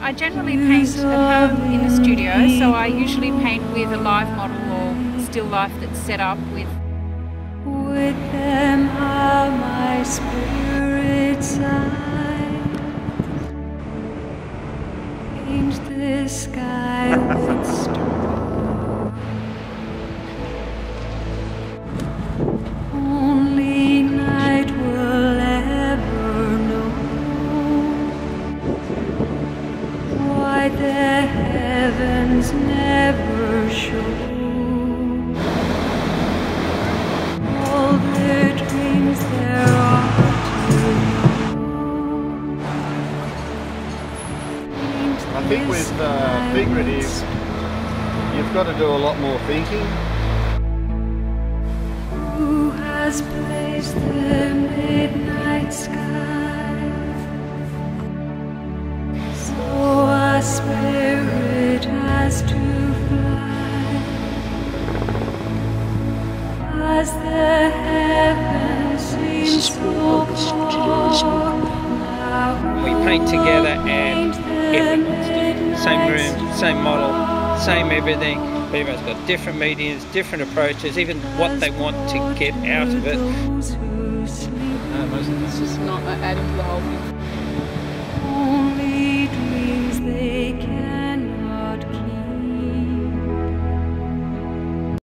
I, generally paint at home in the studio, so I usually paint with a live model or still life that's set up with. With them are my spirit signs. Paint the sky with stars. Why the heavens never show all the dreams there are to I think with uh, sky Figure It with is, you've got to do a lot more thinking. Who has placed the midnight sky? We paint together and paint the. Same room, same model, same everything. But everyone's got different mediums, different approaches, even what they want to get out of it. Those who sleep uh, It's just not adding to the whole thing.